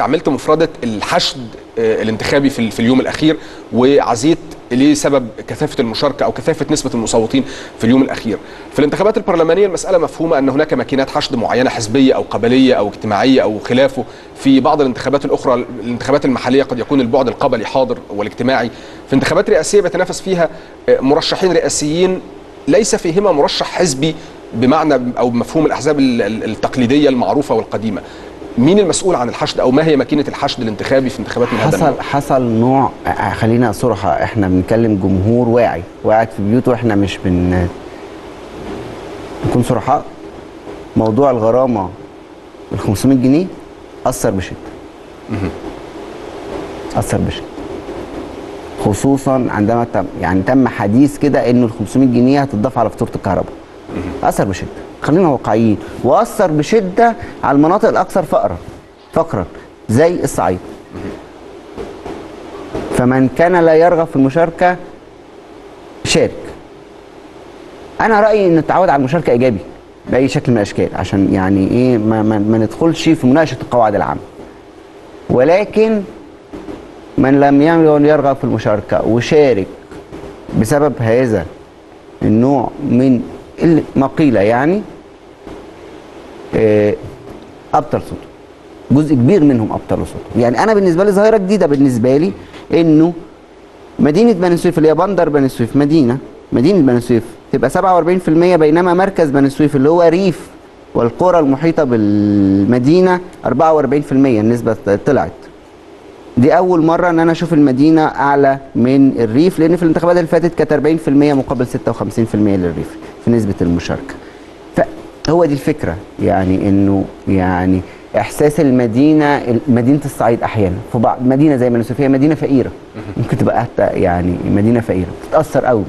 استعملت مفردة الحشد آه، الانتخابي في ال- في اليوم الأخير وعزيت ليه سبب كثافة المشاركة أو كثافة نسبة المصوتين في اليوم الأخير. في الانتخابات البرلمانية المسألة مفهومة أن هناك ماكينات حشد معينة حزبية أو قبلية أو اجتماعية أو خلافه. في بعض الانتخابات الأخرى الانتخابات المحلية قد يكون البعد القبلي حاضر والاجتماعي. في انتخابات رئاسية بيتنافس فيها آه، مرشحين رئاسيين ليس فيهما مرشح حزبي بمعنى أو بمفهوم الأحزاب ال- ال- التقليدية المعروفة والقديمة. مين المسؤول عن الحشد أو ما هي ماكينة الحشد الانتخابي في انتخابات من هذا حصل حصل نوع آه، خلينا صراحة إحنا بنتكلم جمهور واعي وقاعد في بيوته وإحنا مش بن نكون صرحاء موضوع الغرامة ال 500 جنيه أثر بشدة. أثر بشدة. خصوصا عندما تم يعني تم حديث كده إنه ال 500 جنيه هتضاف على فاتورة الكهرباء. أثر بشدة. خلينا واقعيين وأثر بشدة على المناطق الأكثر فقرا فقرا زي الصعيد. فمن كان لا يرغب في المشاركة شارك. أنا رأيي ان التعود على المشاركة إيجابي بأي شكل من الأشكال عشان يعني إيه ما, ما, ما ندخلش في مناقشة القواعد العامة. ولكن من لم يرغب في المشاركة وشارك بسبب هذا النوع من ال- ما قيل يعني آه، أبطل صوته. جزء كبير منهم أبطلوا صوته. يعني أنا بالنسبة لي ظاهرة جديدة بالنسبة لي إنه مدينة بني سويف اللي هي بندر بني سويف مدينة مدينة بني سويف تبقى 47% بينما مركز بني سويف اللي هو ريف والقرى المحيطة بالمدينة 44% النسبة طلعت. دي أول مرة إن أنا أشوف المدينة أعلى من الريف لأن في الانتخابات اللي فاتت كانت 40% مقابل 56% للريف. في نسبة المشاركة. فهو دي الفكرة. يعني إنه يعني إحساس المدينة مدينة الصعيد أحيانا. في بعض مدينة زي ما هي مدينة فقيرة. ممكن تبقى حتى يعني مدينة فقيرة. بتتأثر قوي